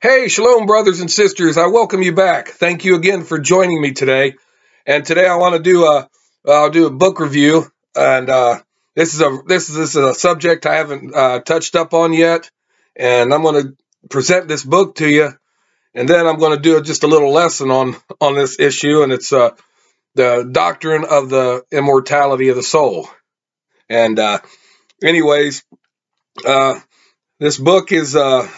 Hey, shalom, brothers and sisters. I welcome you back. Thank you again for joining me today. And today I want to do a, I'll do a book review. And uh, this is a this is this is a subject I haven't uh, touched up on yet. And I'm going to present this book to you. And then I'm going to do just a little lesson on on this issue. And it's uh, the doctrine of the immortality of the soul. And uh, anyways, uh, this book is uh,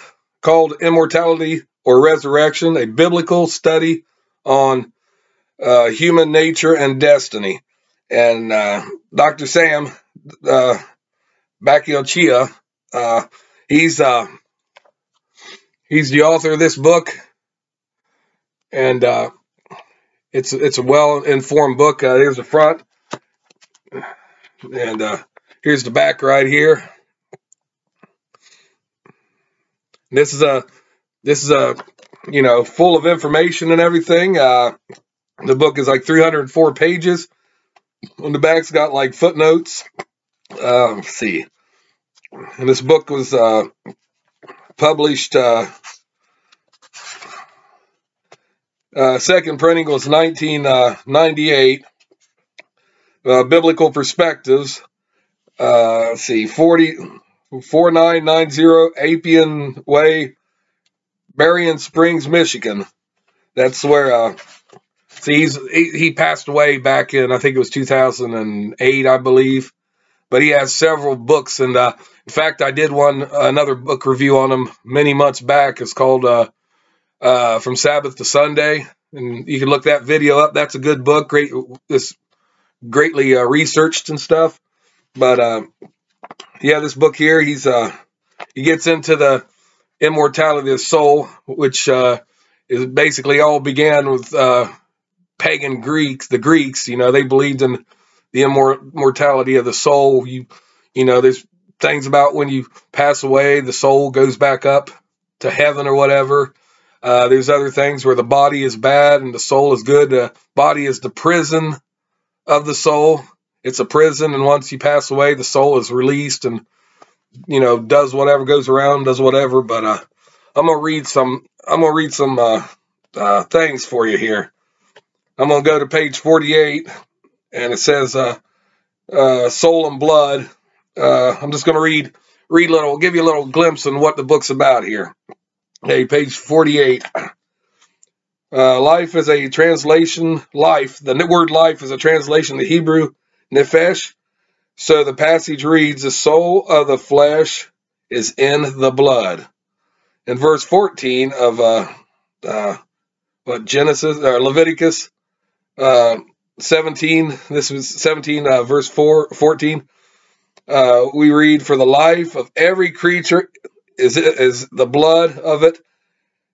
called Immortality or Resurrection, a biblical study on uh, human nature and destiny. And uh, Dr. Sam uh, Bacchiocchi, uh, he's uh, he's the author of this book, and uh, it's it's a well informed book. Uh, here's the front, and here's the back right here. This is a this is a you know full of information and everything. Uh, the book is like 304 pages. On the back's got like footnotes. Uh, let's see. And this book was uh, published. Uh, uh, second printing was 1998. Uh, Biblical Perspectives. Let's see, 40, 4990 Appian Way, Berrien Springs, Michigan. That's where, uh, see, he, he passed away back in, I think it was 2008, I believe. But he has several books. And uh, in fact, I did one, another book review on him many months back. It's called uh, uh, From Sabbath to Sunday. And you can look that video up. That's a good book. Great, this greatly uh, researched and stuff. But uh, yeah, this book here, he's uh he gets into the immortality of the soul, which uh is basically all began with uh pagan Greeks, the Greeks, you know, they believed in the immortality of the soul. You you know, there's things about when you pass away, the soul goes back up to heaven or whatever. Uh, there's other things where the body is bad and the soul is good. The body is the prison of the soul it's a prison, and once you pass away, the soul is released and you know does whatever goes around, does whatever. But uh, I'm gonna read some. I'm gonna read some uh, uh, things for you here. I'm gonna go to page 48, and it says uh, uh, soul and blood. Uh, I'm just gonna read read a little, give you a little glimpse on what the book's about here. Hey, page 48. Uh, life is a translation. Life, the word life is a translation of the Hebrew Nefesh. So the passage reads, The soul of the flesh is in the blood. In verse 14 of uh, uh, what Genesis or Leviticus uh, 17, this was 17, uh, verse 4, 14. Uh, we read, For the life of every creature is, is the blood of it.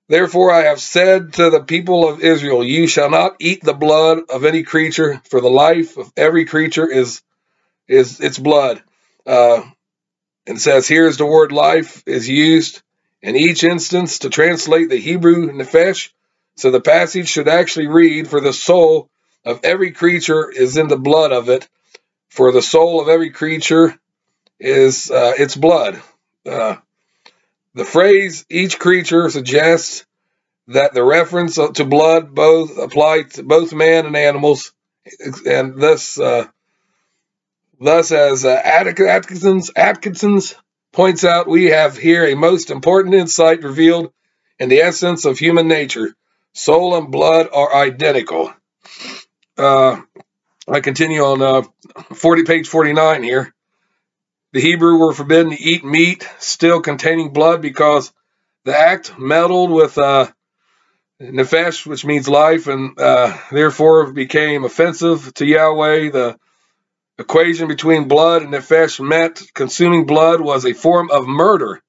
Therefore I have said to the people of Israel, You shall not eat the blood of any creature, for the life of every creature is is its blood. Uh, and says, Here's the word life is used in each instance to translate the Hebrew nefesh. So the passage should actually read, For the soul of every creature is in the blood of it, for the soul of every creature is uh, its blood. Uh, the phrase each creature suggests that the reference to blood both applied to both man and animals, and thus, uh, thus as uh, Atkinson's, Atkinson's points out, we have here a most important insight revealed in the essence of human nature. Soul and blood are identical. Uh, I continue on uh, 40 page 49 here. The Hebrew were forbidden to eat meat still containing blood because the act meddled with uh, nefesh, which means life, and uh, therefore became offensive to Yahweh. The equation between blood and nefesh meant consuming blood was a form of murder.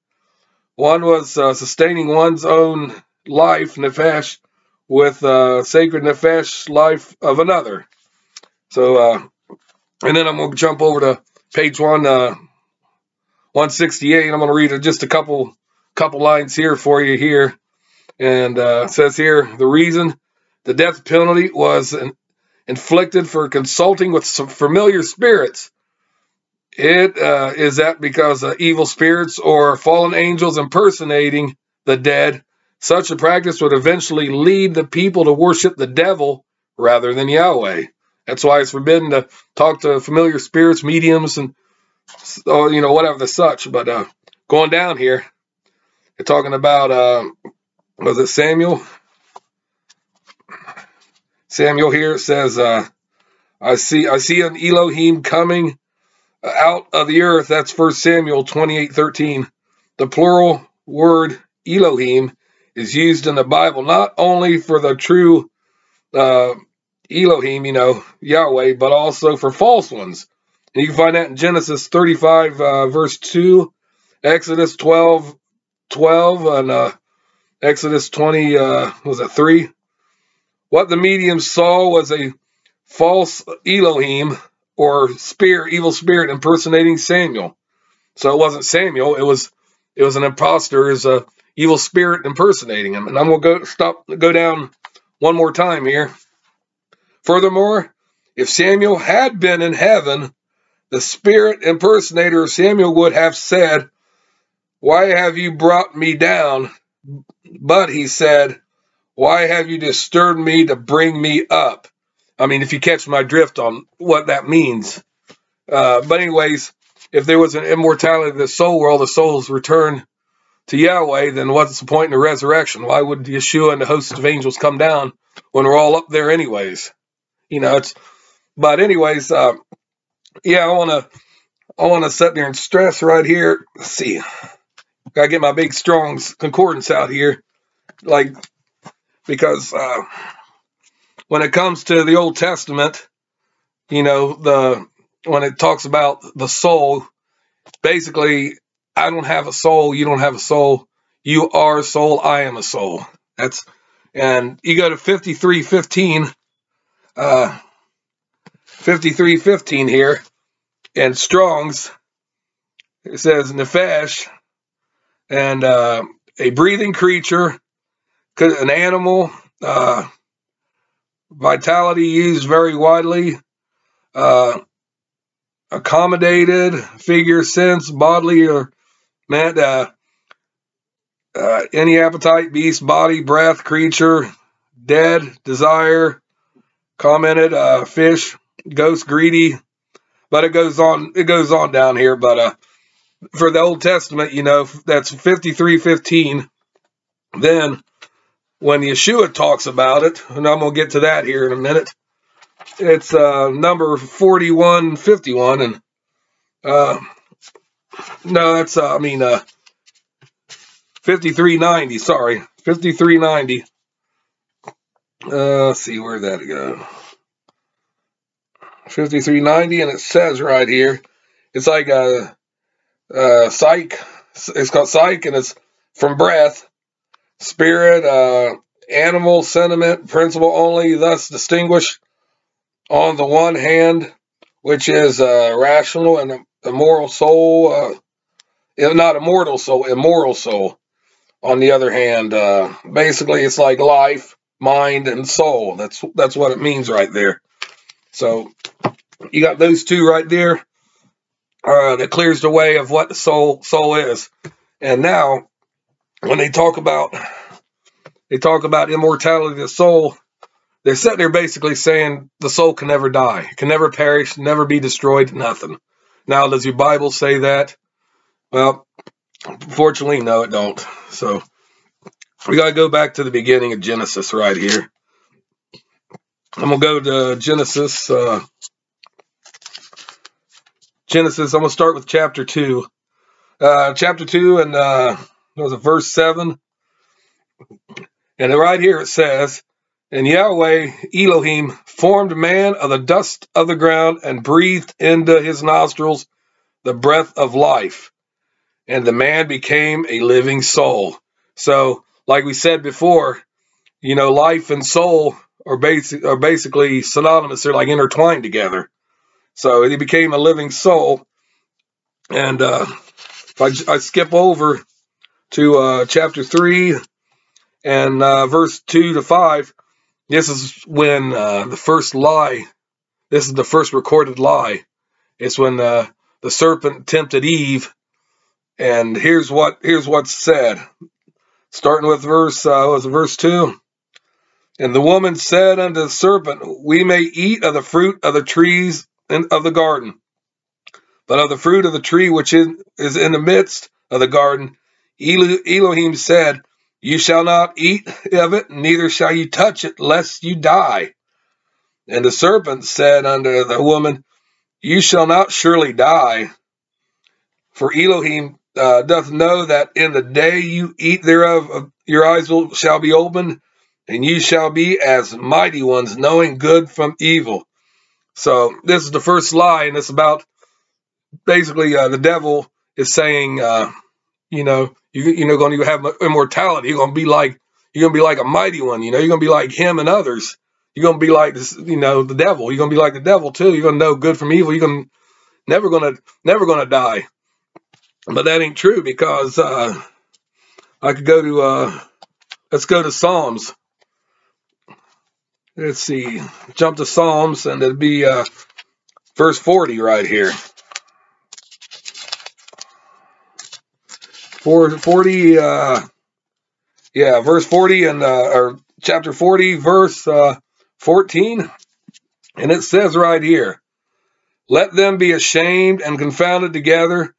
One was uh, sustaining one's own life, nefesh, with uh, sacred nefesh life of another. So, uh, and then I'm going to jump over to page one, uh, 168. I'm going to read just a couple couple lines here for you here. And uh, says here, the reason the death penalty was an, inflicted for consulting with some familiar spirits. It uh, is that because uh, evil spirits or fallen angels impersonating the dead Such a practice would eventually lead the people to worship the devil rather than Yahweh. That's why it's forbidden to talk to familiar spirits, mediums, and or, you know whatever the such. But uh, going down here, they're talking about uh, was it Samuel? Samuel here says, uh, "I see, I see an Elohim coming out of the earth." That's First Samuel twenty-eight thirteen. The plural word Elohim is used in the Bible not only for the true uh, Elohim, you know, Yahweh, but also for false ones. You can find that in Genesis 35, uh, verse 2, Exodus 12, 12, and uh, Exodus 20, uh, was it 3? What the medium saw was a false Elohim or spirit, evil spirit impersonating Samuel. So it wasn't Samuel, it was it was an impostor, is a evil spirit impersonating him. And I'm gonna go stop go down one more time here. Furthermore, if Samuel had been in heaven, the spirit impersonator Samuel would have said, Why have you brought me down? But he said, Why have you disturbed me to bring me up? I mean, if you catch my drift on what that means. Uh, but, anyways, if there was an immortality of the soul where all the souls return to Yahweh, then what's the point in the resurrection? Why would Yeshua and the host of angels come down when we're all up there, anyways? you know, it's, but anyways, uh, yeah, I want to, I want to sit there and stress right here. Let's see, gotta get my big Strong's concordance out here, like, because, uh, when it comes to the Old Testament, you know, the, when it talks about the soul, basically, I don't have a soul, you don't have a soul, you are a soul, I am a soul. That's, and you go to 5315, uh, 5315 here, and Strong's, it says Nefesh, and uh, a breathing creature, an animal, uh, vitality used very widely, uh, accommodated, figure, sense, bodily, or meant uh, uh, any appetite, beast, body, breath, creature, dead, desire, commented, uh, fish, ghost, greedy, but it goes on, it goes on down here. But, uh, for the Old Testament, you know, that's 5315. Then when Yeshua talks about it, and I'm to get to that here in a minute, it's, uh, number 4151. And, uh, no, that's, uh, I mean, uh, 5390, sorry, 5390. Uh, let's see, where'd that go? 5390, and it says right here, it's like a, a psych, it's called psych, and it's from breath, spirit, uh, animal, sentiment, principle only, thus distinguished on the one hand, which is uh, rational and immoral soul, uh, not immortal soul, immoral soul. On the other hand, uh, basically, it's like life, mind, and soul. That's that's what it means right there. So you got those two right there. Uh, that clears the way of what the soul soul is. And now, when they talk about they talk about immortality of the soul, they're sitting there basically saying the soul can never die, can never perish, never be destroyed, nothing. Now, does your Bible say that? Well, fortunately, no, it don't. So we got to go back to the beginning of Genesis right here. I'm going to go to Genesis. Uh, Genesis, I'm going to start with chapter 2. Uh, chapter 2 and uh, was a verse 7? And right here it says, And Yahweh Elohim formed man of the dust of the ground and breathed into his nostrils the breath of life. And the man became a living soul. So like we said before, you know, life and soul are basic are basically synonymous. They're like intertwined together. So he became a living soul. And uh, if I, I skip over to uh, chapter three and uh, verse two to five, this is when uh, the first lie. This is the first recorded lie. It's when uh, the serpent tempted Eve, and here's what here's what's said. starting with verse, uh, was verse 2? And the woman said unto the serpent, We may eat of the fruit of the trees of the garden, but of the fruit of the tree which is in the midst of the garden, Elohim said, You shall not eat of it, neither shall you touch it, lest you die. And the serpent said unto the woman, You shall not surely die, for Elohim uh, doth know that in the day you eat thereof, your eyes will, shall be opened, and you shall be as mighty ones, knowing good from evil. So this is the first lie, and it's about basically uh, the devil is saying, uh, you know, you know going to have immortality. You're going to be like you're going to be like a mighty one. You know, you're going to be like him and others. You're going to be like this, you know, the devil. You're going to be like the devil too. You're going to know good from evil. You're going never going to never going to die. But that ain't true because uh, I could go to uh, let's go to Psalms. Let's see, jump to Psalms and it'd be uh, verse 40 right here. 40, uh, yeah, verse 40 and, uh, or chapter 40, verse, uh, 14. And it says right here, let them be ashamed and confounded together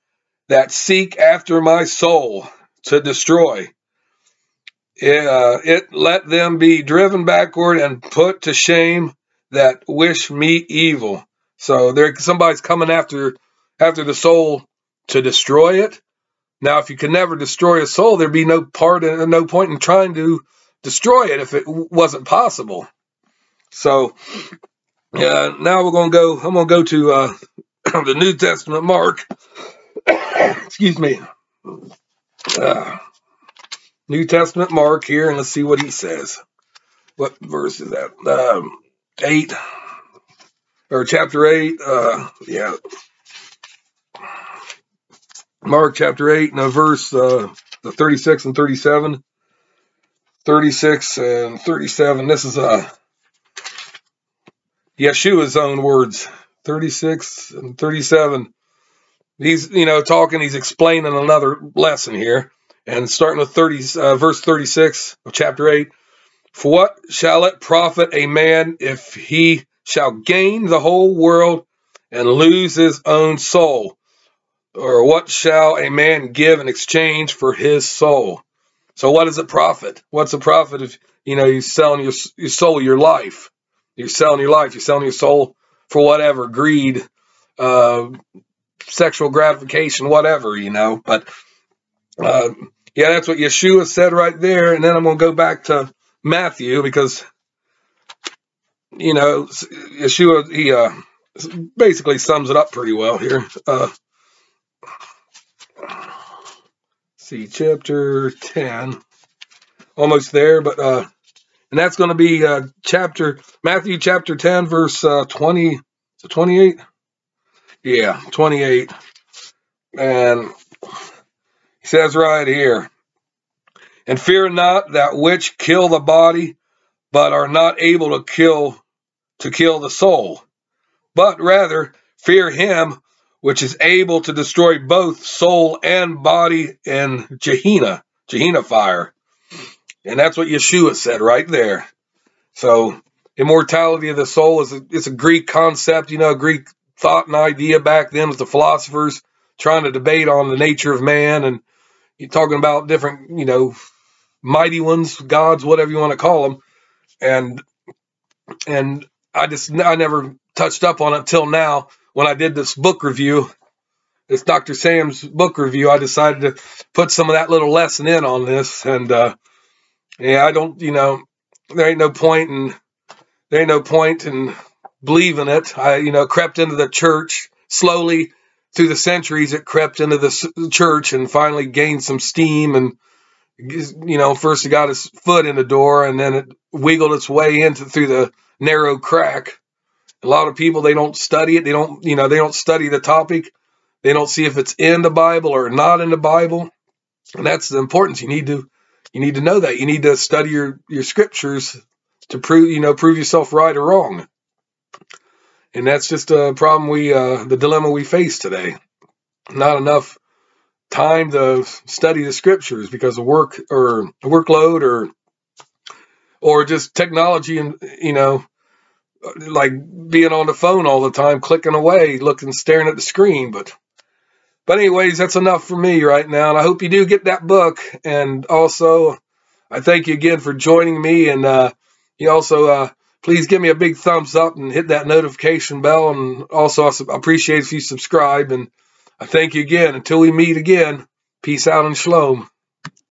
that seek after my soul to destroy. It, uh, it let them be driven backward and put to shame that wish me evil. So there, somebody's coming after after the soul to destroy it. Now, if you could never destroy a soul, there'd be no part and no point in trying to destroy it if it wasn't possible. So, yeah, now we're to go, I'm to go to uh, the New Testament, Mark. Excuse me. Uh, New Testament, Mark here, and let's see what he says. What verse is that? Um, 8, or chapter 8. Uh, yeah, Mark chapter 8 and verse uh, 36 and 37. 36 and 37. This is uh, Yeshua's own words. 36 and 37. He's, you know, talking, he's explaining another lesson here. And starting with 30, uh, verse 36 of chapter 8. For what shall it profit a man if he shall gain the whole world and lose his own soul? or what shall a man give in exchange for his soul? So what does it profit? What's the profit if you know you're selling your your soul, your life? You're selling your life. You're selling your soul for whatever greed, uh, sexual gratification, whatever you know. But uh, yeah, that's what Yeshua said right there. And then I'm going to go back to Matthew because you know Yeshua he uh, basically sums it up pretty well here. Uh, see, chapter 10. Almost there, but, uh, and that's going to be, uh, chapter, Matthew chapter 10, verse, uh, 20, 28? Yeah, 28. And says right here, and fear not that which kill the body, but are not able to kill, to kill the soul, but rather fear him which is able to destroy both soul and body in Gehenna, Gehenna fire. And that's what Yeshua said right there. So immortality of the soul is a, it's a Greek concept, you know, Greek thought and idea back then with the philosophers trying to debate on the nature of man and you're talking about different, you know, mighty ones, gods, whatever you want to call them. And and I just I never touched up on it until now when I did this book review, this Dr. Sam's book review, I decided to put some of that little lesson in on this. And uh, yeah, I don't, you know, there ain't no point in there ain't no point in believing it. I, you know, crept into the church slowly through the centuries. It crept into the church and finally gained some steam and you know, first it got its foot in the door and then it wiggled its way into through the narrow crack a lot of people they don't study it. They don't, you know, they don't study the topic. They don't see if it's in the Bible or not in the Bible. And that's the importance. You need to you need to know that. You need to study your your scriptures to prove, you know, prove yourself right or wrong. And that's just a problem we uh the dilemma we face today. Not enough time to study the scriptures because of work or workload or or just technology and you know like being on the phone all the time clicking away looking staring at the screen. But but anyways that's enough for me right now. And i hope you do get that book. And also i thank you again for joining me. And uh you also uh please give me a big thumbs up and hit that notification bell and also i appreciate if you subscribe and I thank you again. Until we meet again, peace out and shalom.